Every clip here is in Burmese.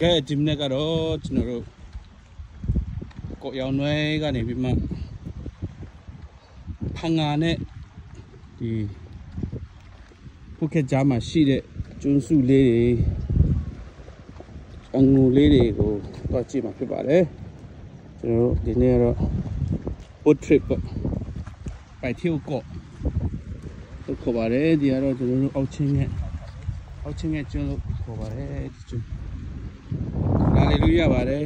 ကဲဒီမနေ့ကတော့ကျွန်တော်တို့ကိုရောင်နွဲကနေပြီးမှဖန်ငါနဲ့ဒီဖုတ်ခက်ကြားမှာရှိတဲ့ကျွန်းစုလေးတွေအငူလေးတွေကိုတော့ကြည့်မှာဖြစ်ပါတယ်ကျွန်တော်တို့ဒီနေ့ကတော့ boat trip ပေါ့ပိုက်ထီကိုတော့ခေါ်ပါတယ်ဒီကတော့ကျွန်တော်တို့အောက်ချင်းရဲ့အောက်ချင်းရဲ့ကျွန်းလို့ခေါ်ပါတယ်ဒီကျွန်း ဟာလေလုယပါတယ်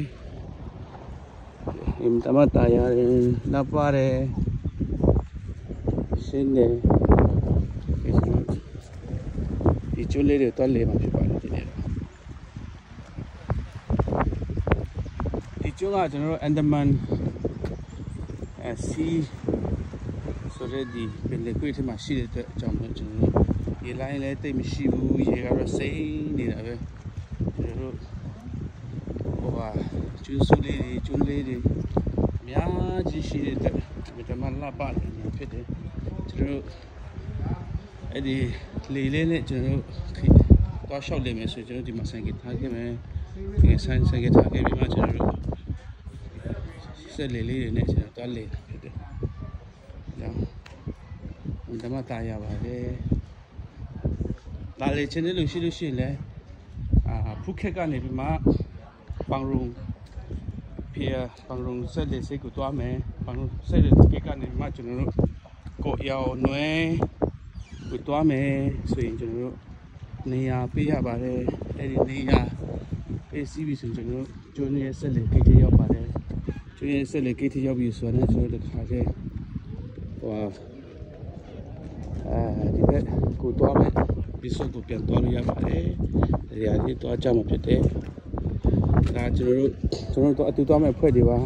အင်တမတာရတယ်လာပါတယ်ရှင်းတယ်ဒီကျွလေးတွေတော့လေမှာဖြစ်ပါတယ်ဒီနေ့ဒီကျွကကျွန်တော်တို့အန်ဒမန်အစီဆိုရဒီပင်လေကွေးထမှာရှိတဲ့အတွက်အကြောင်းမျိုးကျွန်တော်တို့ဒီ line လည်းတိတ်မရှိဘူးရေကတော့စိမ့်နေတာပဲကျွန်တော်တို့ ဟိုဟာကျူးစုလေးတွေကျူးလေးတွေအများကြီးရှိတဲ့အတွက်ဒီတမန်လာပါနေဖြစ်တယ်ကျွန်တော်တို့အဲ့ဒီလေလေးနဲ့ကျွန်တော်တို့ခိတော့ရှောက်လိမ့်မယ်ဆိုကျွန်တော်ဒီမှာဆိုင်ကထားခဲ့မယ်ဒီဆိုင်ဆိုင်ကထားခဲ့ပြီးမှကျွန်တော်တို့ဆက်လေလေးတွေနဲ့ကျွန်တော်တော့လေဖြစ်တယ်ကြောင်းဓမ္မတာရပါတယ်လာလေချင်းတဲ့လူရှိလို့ရှိရင်လည်းအာဖုခက်ကနေပြီးမှ ပန်ရုံဖေပန်ရုံဆက်လက်စိတ်ကိုတွားမယ်ပန်ရုံဆက်လက်ကိကနေမှကျွန်တော်တို့ကိုရောင်နွဲကိုတွားမယ်ဆိုရင်ကျွန်တော်တို့နေရာပေးရပါတယ်အဲ့ဒီနေရာပေးစီးပြီဆိုရင်ကျွန်တော်တို့ကျွန်းရဲ့ဆက်လက်ကိတ်ရောက်ပါတယ်ကျွန်းရဲ့ဆက်လက်ကိတ်ရောက်ပြီဆိုတော့ကျွန်တော်တို့တစ်ခါတည်းဟိုအဲဒီဘက်ကိုတွားမယ်ပြီးဆိုကိုပြန်တွားလို့ရပါတယ်နေရာလေးတွားကြမှာဖြစ်တယ် ဒါကျွန်တော်တို့ကျွန်တော်တို့အတူသွားမဲ့ဖွဲ့တွေပါ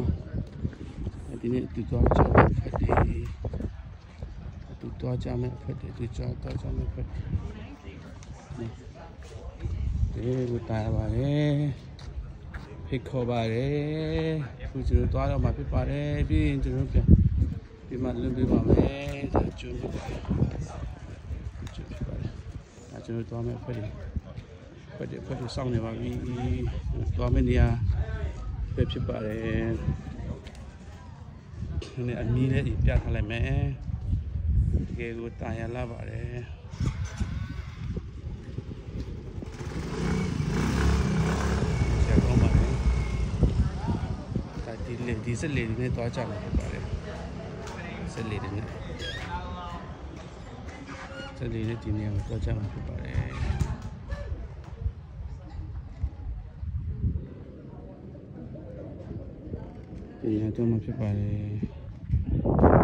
ဒီနေ့အတူသွားကြမဲ့ဖွဲ့တွေအတူသွားကြမဲ့ဖွဲ့တွေဒီကြောသွားကြမဲ့ဖွဲ့ဒီလိုတားပါလေဖိတ်ခေါ်ပါတယ်ခုကျွန်တော်သွားတော့မှာဖြစ်ပါတယ်ပြီးရင်ကျွန်တော်ပြန်ဒီမှာလွန်ပြပါမယ်ဒါကျွန်းဖြစ်ပါတယ်ကျွန်းဖြစ်ပါတယ်ဒါကျွန်တော်သွားမဲ့ဖွဲ့တွေ ဖက်တယ်ဖက်တယ်စောင့်နေပါပြီသွားမယ့်နေရာပဲဖြစ်ပါတယ်ဒီနေ့အမီးလေးပြထားလိုက်မယ်တကယ်ကိုတာယာလာပါတယ်ဆရာကောင်းပါတယ်ဒါဒီလေဒီစက်လေးတွေနဲ့တွားကြမှာဖြစ်ပါတယ်စက်လေးတွေနဲ့စက်လေးနဲ့ဒီနေရာမှာတွားကြမှာဖြစ်ပါတယ် ပြန်သွားမှာဖြစ်ပါတယ်